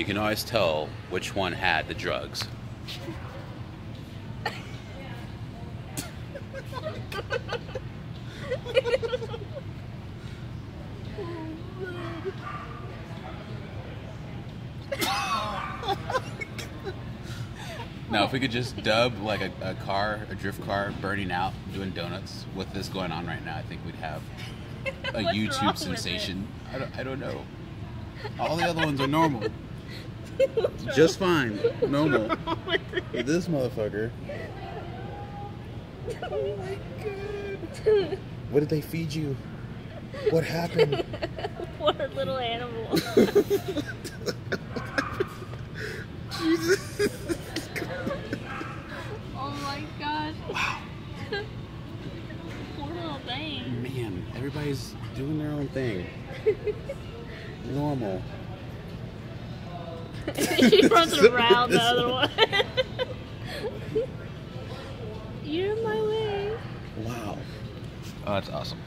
you can always tell which one had the drugs. Now, if we could just dub like a, a car, a drift car burning out, doing donuts with this going on right now, I think we'd have a YouTube sensation. I don't, I don't know. All the other ones are normal. What's wrong? Just fine. Normal. With But this motherfucker. Oh my god. what did they feed you? What happened? Poor little animal. Jesus. oh my god. Wow. Poor little thing. Man, everybody's doing their own thing. Normal. she runs around the other one. You're in my way. Wow. Oh, that's awesome.